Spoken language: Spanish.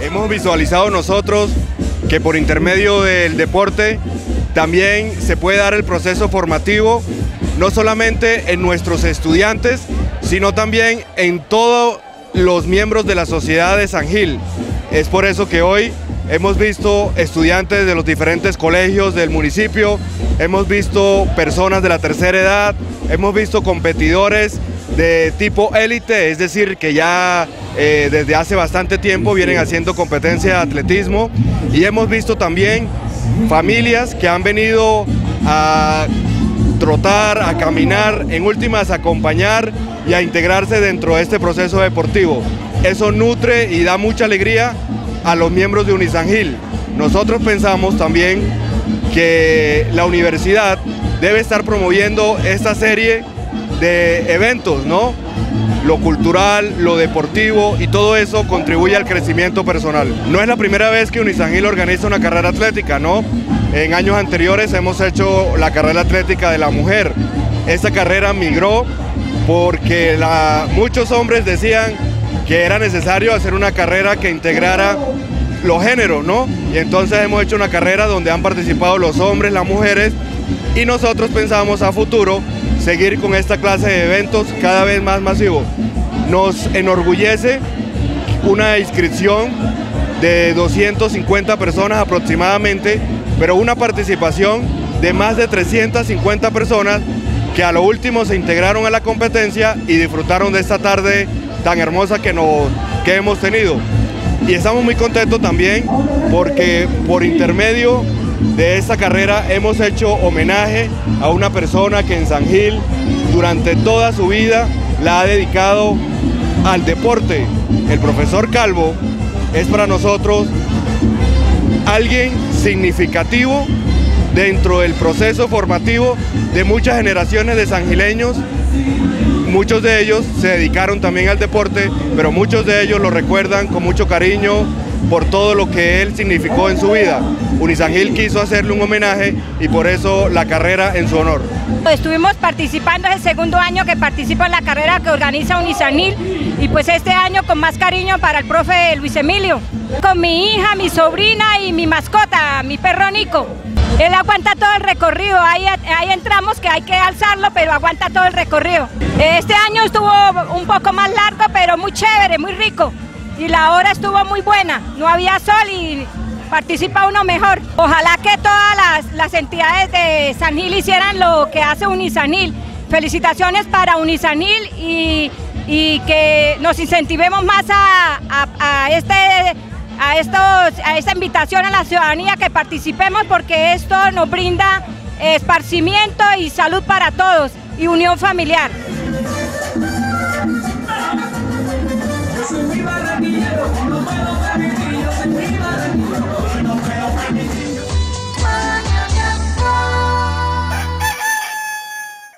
Hemos visualizado nosotros que por intermedio del deporte también se puede dar el proceso formativo, no solamente en nuestros estudiantes, sino también en todos los miembros de la sociedad de San Gil. Es por eso que hoy hemos visto estudiantes de los diferentes colegios del municipio, hemos visto personas de la tercera edad, hemos visto competidores de tipo élite, es decir, que ya eh, desde hace bastante tiempo vienen haciendo competencia de atletismo y hemos visto también familias que han venido a trotar, a caminar, en últimas a acompañar y a integrarse dentro de este proceso deportivo. Eso nutre y da mucha alegría a los miembros de Unisangil. Nosotros pensamos también que la universidad debe estar promoviendo esta serie de eventos, ¿no? Lo cultural, lo deportivo y todo eso contribuye al crecimiento personal. No es la primera vez que Unisangil organiza una carrera atlética, ¿no? En años anteriores hemos hecho la carrera atlética de la mujer. Esta carrera migró porque muchos hombres decían que era necesario hacer una carrera que integrara los géneros, ¿no? Y entonces hemos hecho una carrera donde han participado los hombres, las mujeres y nosotros pensamos a futuro seguir con esta clase de eventos cada vez más masivos. Nos enorgullece una inscripción de 250 personas aproximadamente, pero una participación de más de 350 personas que a lo último se integraron a la competencia y disfrutaron de esta tarde tan hermosa que, nos, que hemos tenido. Y estamos muy contentos también porque por intermedio de esta carrera hemos hecho homenaje a una persona que en San Gil durante toda su vida la ha dedicado al deporte. El profesor Calvo es para nosotros alguien significativo dentro del proceso formativo de muchas generaciones de sangileños Muchos de ellos se dedicaron también al deporte, pero muchos de ellos lo recuerdan con mucho cariño por todo lo que él significó en su vida. Unisangil quiso hacerle un homenaje y por eso la carrera en su honor. Estuvimos participando, es el segundo año que participo en la carrera que organiza Unisangil y pues este año con más cariño para el profe Luis Emilio, con mi hija, mi sobrina y mi mascota, mi perro Nico. Él aguanta todo el recorrido, ahí, ahí entramos que hay que alzarlo, pero aguanta todo el recorrido. Este año estuvo un poco más largo, pero muy chévere, muy rico. Y la hora estuvo muy buena, no había sol y participa uno mejor. Ojalá que todas las, entidades de San Gil hicieran lo que hace Unisanil. Felicitaciones para Unisanil y, y que nos incentivemos más a este a, estos, a esta invitación a la ciudadanía que participemos porque esto nos brinda esparcimiento y salud para todos y unión familiar. Pero no puedo permitir, yo sentí